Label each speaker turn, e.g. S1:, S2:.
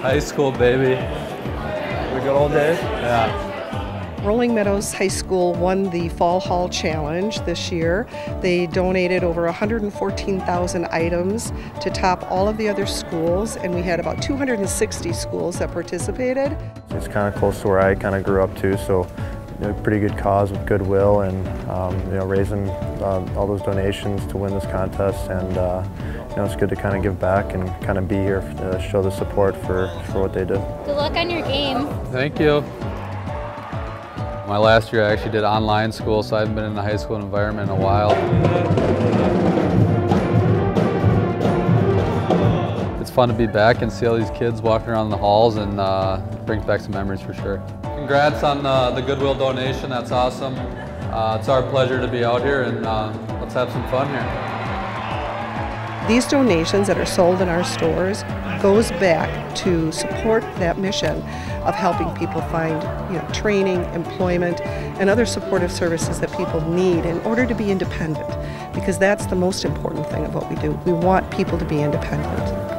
S1: High school, baby.
S2: We got all day?
S1: Yeah.
S3: Rolling Meadows High School won the Fall Hall Challenge this year. They donated over 114,000 items to top all of the other schools, and we had about 260 schools that participated.
S2: It's kind of close to where I kind of grew up too, so you know, pretty good cause with goodwill and um, you know raising uh, all those donations to win this contest, and uh, you know it's good to kind of give back and kind of be here to show the support for for what they do.
S4: Good luck on your game.
S1: Thank you. My last year I actually did online school, so I haven't been in the high school environment in a while. It's fun to be back and see all these kids walking around the halls and uh, brings back some memories for sure. Congrats on uh, the Goodwill donation, that's awesome. Uh, it's our pleasure to be out here and uh, let's have some fun here.
S3: These donations that are sold in our stores goes back to support that mission of helping people find you know, training, employment, and other supportive services that people need in order to be independent. Because that's the most important thing of what we do. We want people to be independent.